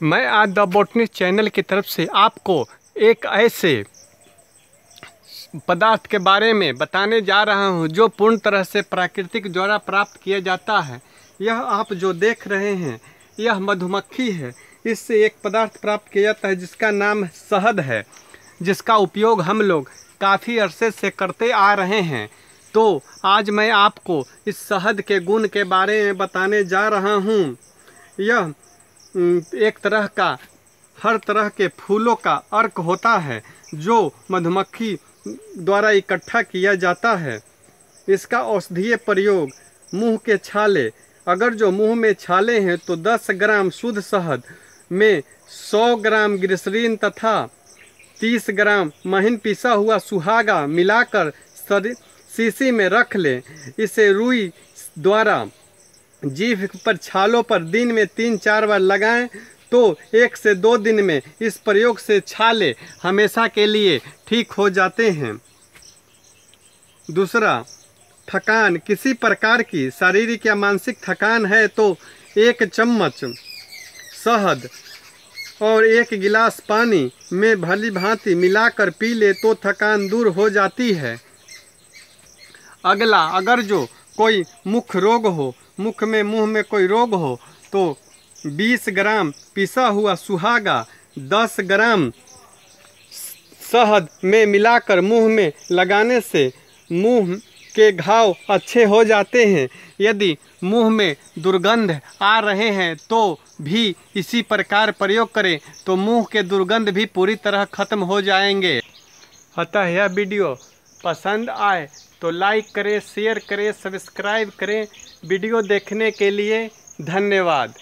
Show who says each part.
Speaker 1: मैं आज the botanist channel की तरफ़ से आपको एक ऐसे पदार्थ के बारे में बताने जा रहा हूँ, जो पूर्ण तरह से प्राकृतिक द्वारा प्राप्त किया जाता है। यह आप जो देख रहे हैं, यह मधुमक्खी है। इससे एक पदार्थ प्राप्त किया जाता है, जिसका नाम शहद है, जिसका उपयोग हम लोग काफ़ी अरसे से करते आ रहे हैं। तो आज मैं आपको इस शहद के गुण के बारे में बताने जा रहा हूँ। यह एक तरह का, हर तरह के फूलों का अर्क होता है, जो मधुमक्खी द्वारा इकट्ठा किया जाता है। इसका औषधीय प्रयोग मुँह के छाले, अगर जो मुँह में छाले हैं तो 10 ग्राम शुद्ध शहद में 100 ग्राम ग्लिसरीन तथा 30 ग्राम महीन पिसा हुआ सुहागा मिलाकर शीशी में रख लें। इसे रुई द्वारा जीभ पर छालों पर दिन में तीन चार बार लगाएँ तो एक से दो दिन में इस प्रयोग से छाले हमेशा के लिए ठीक हो जाते हैं। दूसरा, थकान। किसी प्रकार की शारीरिक या मानसिक थकान है तो एक चम्मच शहद और एक गिलास पानी में भली भांति मिलाकर पी ले तो थकान दूर हो जाती है। अगला, अगर जो कोई मुख रोग हो मुख में मुँह में कोई रोग हो तो 20 ग्राम पिसा हुआ सुहागा 10 ग्राम शहद में मिलाकर मुँह में लगाने से मुँह के घाव अच्छे हो जाते हैं। यदि मुँह में दुर्गंध आ रहे हैं तो भी इसी प्रकार प्रयोग करें तो मुँह के दुर्गंध भी पूरी तरह खत्म हो जाएँगे। अतः यह वीडियो पसंद आए तो लाइक करें शेयर करें सब्सक्राइब करें। वीडियो देखने के लिए धन्यवाद।